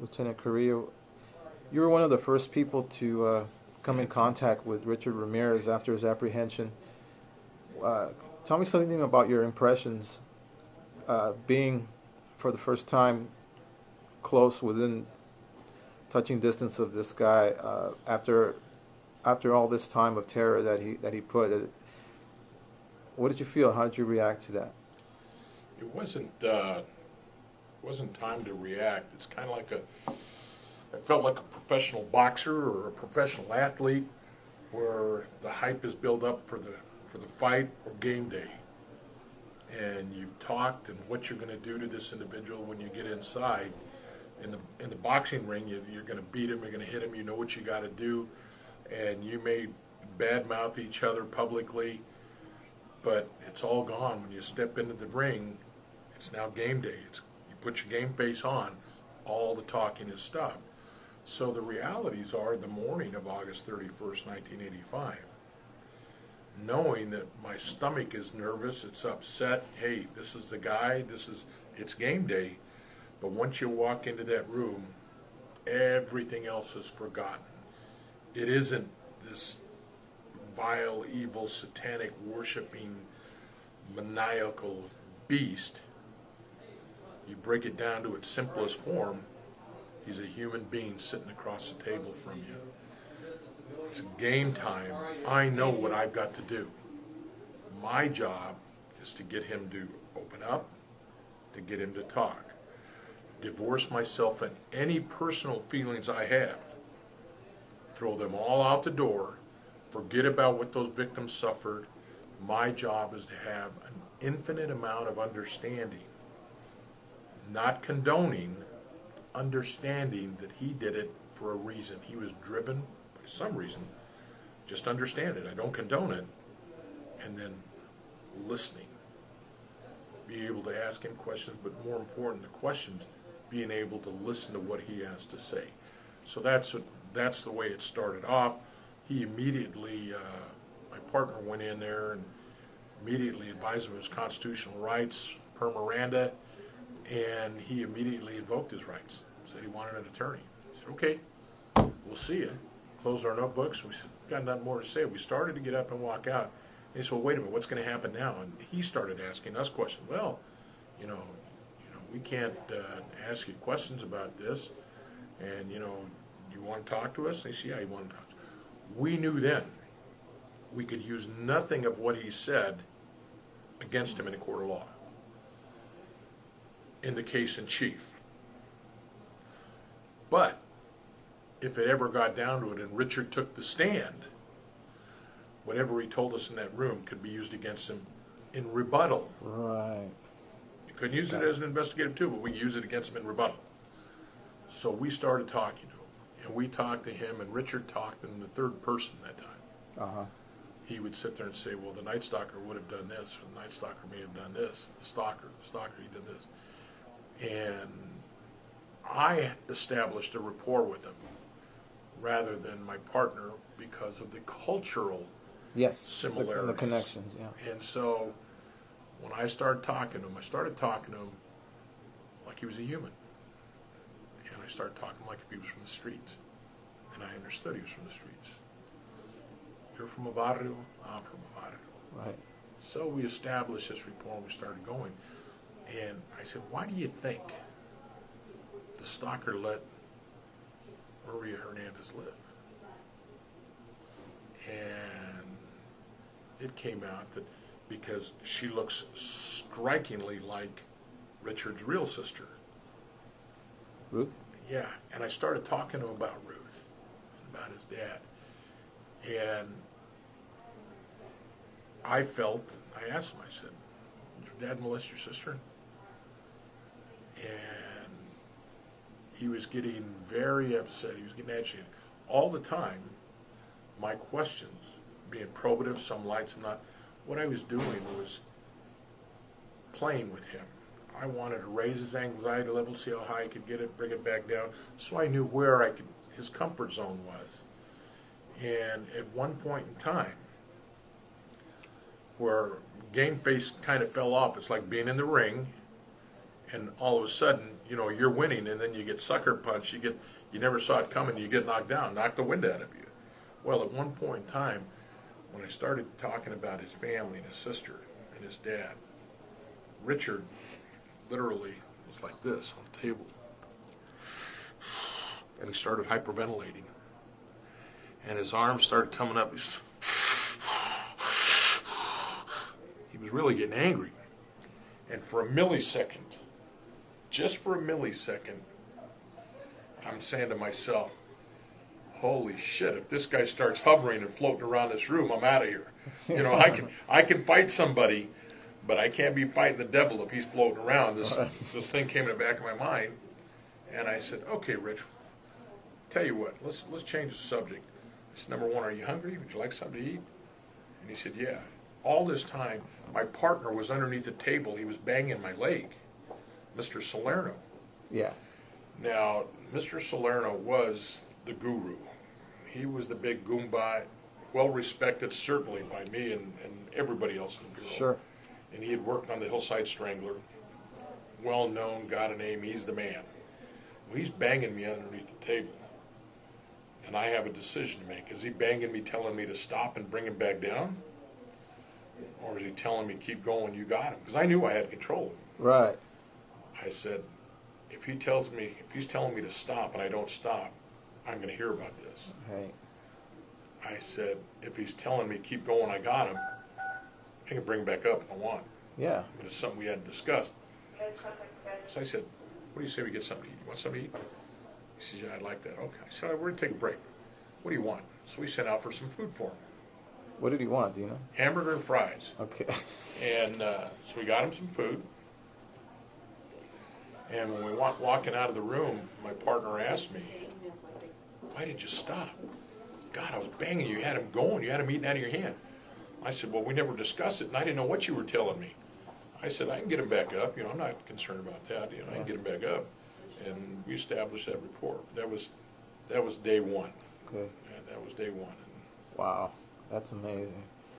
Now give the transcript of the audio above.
Lieutenant Carrillo, you were one of the first people to uh, come in contact with Richard Ramirez after his apprehension. Uh, tell me something about your impressions uh, being, for the first time, close within touching distance of this guy uh, after after all this time of terror that he that he put. Uh, what did you feel? How did you react to that? It wasn't uh, wasn't time to react. It's kind of like a. I felt like a professional boxer or a professional athlete, where the hype is built up for the for the fight or game day, and you've talked and what you're going to do to this individual when you get inside. In the in the boxing ring, you, you're going to beat him. You're going to hit him. You know what you got to do, and you may badmouth each other publicly, but it's all gone when you step into the ring. It's now game day. It's put your game face on. All the talking is stopped. So the realities are the morning of August 31st, 1985 knowing that my stomach is nervous, it's upset. Hey, this is the guy, this is, it's game day. But once you walk into that room, everything else is forgotten. It isn't this vile, evil, satanic, worshiping, maniacal beast. You break it down to its simplest form, he's a human being sitting across the table from you. It's game time. I know what I've got to do. My job is to get him to open up, to get him to talk. Divorce myself and any personal feelings I have. Throw them all out the door. Forget about what those victims suffered. My job is to have an infinite amount of understanding. Not condoning, understanding that he did it for a reason. He was driven by some reason, just understand it. I don't condone it. And then listening. Be able to ask him questions, but more important, the questions, being able to listen to what he has to say. So that's that's the way it started off. He immediately, uh, my partner went in there and immediately advised him of his constitutional rights per Miranda, and he immediately invoked his rights. Said he wanted an attorney. Said, okay, we'll see you closed our notebooks. We said, got nothing more to say. We started to get up and walk out. And he said, well, wait a minute, what's going to happen now? And he started asking us questions. Well, you know, you know, we can't uh, ask you questions about this. And, you know, you want to talk to us? He said, yeah, he wanted to talk to us. We knew then we could use nothing of what he said against him in a court of law in the case in chief. But if it ever got down to it and Richard took the stand, whatever he told us in that room could be used against him in rebuttal. Right. You couldn't use it as an investigative tool, but we use it against him in rebuttal. So we started talking to him, and we talked to him, and Richard talked in the third person that time. Uh-huh. He would sit there and say, well, the Night Stalker would have done this, or the Night Stalker may have done this, the Stalker, the Stalker, he did this. And I established a rapport with him rather than my partner because of the cultural yes similarities. The, the connections, yeah. And so when I started talking to him, I started talking to him like he was a human. And I started talking like if he was from the streets. And I understood he was from the streets. You're from a barrio, I'm from a barrio. Right. So we established this rapport and we started going. And I said, why do you think the stalker let Maria Hernandez live. And it came out that because she looks strikingly like Richard's real sister. Ruth? Yeah, and I started talking to him about Ruth and about his dad. And I felt, I asked him, I said, did your dad molest your sister? And he was getting very upset. He was getting agitated. All the time, my questions, being probative, some light, some not, what I was doing was playing with him. I wanted to raise his anxiety level, see how high I could get it, bring it back down, so I knew where I could his comfort zone was. And at one point in time, where game face kind of fell off, it's like being in the ring, and all of a sudden, you know, you're winning, and then you get sucker punched. You get, you never saw it coming. You get knocked down, knock the wind out of you. Well, at one point in time, when I started talking about his family and his sister and his dad, Richard literally was like this on the table, and he started hyperventilating, and his arms started coming up. He was really getting angry. And for a millisecond, just for a millisecond, I'm saying to myself, holy shit, if this guy starts hovering and floating around this room, I'm out of here. You know, I can I can fight somebody, but I can't be fighting the devil if he's floating around. This this thing came in the back of my mind, and I said, okay, Rich, tell you what, let's let's change the subject. I said, number one, are you hungry? Would you like something to eat? And he said, yeah. All this time, my partner was underneath the table. He was banging my leg, Mr. Salerno. Yeah. Now, Mr. Salerno was the guru. He was the big Goomba, well respected certainly by me and, and everybody else in the bureau. Sure. And he had worked on the Hillside Strangler, well known, got a name, he's the man. Well, he's banging me underneath the table. And I have a decision to make. Is he banging me, telling me to stop and bring him back down? Or is he telling me, keep going, you got him? Because I knew I had control of him. Right. I said, if he tells me, if he's telling me to stop and I don't stop, I'm going to hear about this. Right. I said, if he's telling me keep going, I got him. I can bring him back up if I want. Yeah. But it's something we hadn't discussed. So I said, what do you say we get something to eat? You want something to eat? He said, yeah, I'd like that. Okay. I said, we're going to take a break. What do you want? So we sent out for some food for him. What did he want? Do you know? Hamburger and fries. Okay. And uh, so we got him some food. And when we walked walking out of the room, my partner asked me, why did you stop? God, I was banging you. You had him going. You had him eating out of your hand. I said, well, we never discussed it, and I didn't know what you were telling me. I said, I can get him back up. You know, I'm not concerned about that. You know, I can get him back up. And we established that rapport. That was, that was day one. Good. Yeah, that was day one. Wow. That's amazing.